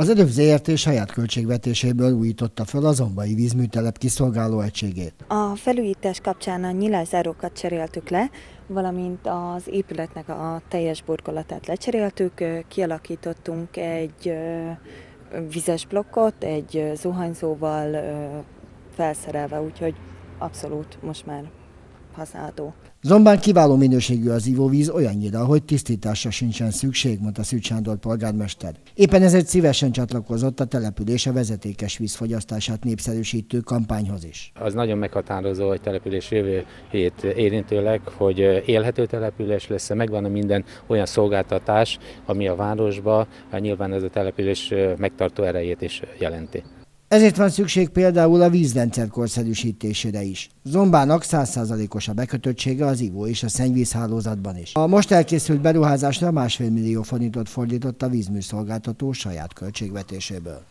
Az előbb ZRT saját költségvetéséből újította fel a zombai vízműtelep kiszolgáló egységét. A felújítás kapcsán a nyilázárókat cseréltük le, valamint az épületnek a teljes burkolatát lecseréltük, kialakítottunk egy vizes blokkot, egy zuhanyzóval felszerelve, úgyhogy abszolút most már használható. Zombán kiváló minőségű az ivóvíz olyannyira, hogy tisztításra sincsen szükség, mondta Szűcs Sándor polgármester. Éppen ezért szívesen csatlakozott a település a vezetékes vízfogyasztását népszerűsítő kampányhoz is. Az nagyon meghatározó, hogy település jövő hét érintőleg, hogy élhető település lesz, megvan a minden olyan szolgáltatás, ami a városba, nyilván ez a település megtartó erejét is jelenti. Ezért van szükség például a vízrendszer korszerűsítésére is. Zombának 100%-os a bekötöttsége az ivó és a szennyvízhálózatban is. A most elkészült beruházásra másfél millió forintot fordított a vízműszolgáltató saját költségvetéséből.